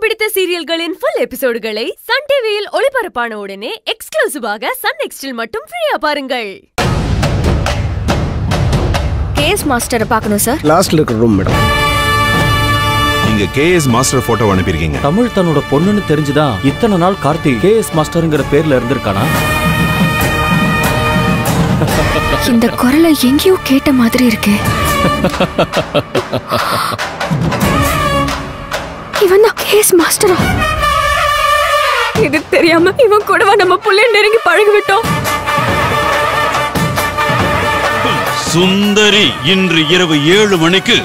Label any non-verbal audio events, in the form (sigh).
பிடித்த சீரியல்களின் full எபிசோடுகளை Sun டிவியில் ஒளிபரப்பான உடனே எக்ஸ்க்ளூசிவாக சன் நெக்ஸ்டில் மட்டும் ஃப்ரீயா பாருங்கள். கேஸ் மாஸ்டரை பார்க்கணும் சார் லாஸ்ட்ல இருக்கிற ரூம் மேடம் நீங்க கேஎஸ் மாஸ்டர் போட்டோ அனுப்பியிருக்கீங்க. தமிழ் தன்னோட பொண்ணுன்னு தெரிஞ்சுதான் இத்தனை நாள் கார்த்தி கேஎஸ் மாஸ்டருங்கிற பேர்ல இருந்திருக்கானா? இந்த குரலை எங்கேயோ கேட்ட மாதிரி இருக்கு. (laughs) இவன் தான் கேஸ் மாஸ்டரா இது தெரியாம இவன் கூடவா நம்ம புள்ளை நெருங்கி பழகி விட்டோம் சுந்தரி இன்று இரவு ஏழு மணிக்கு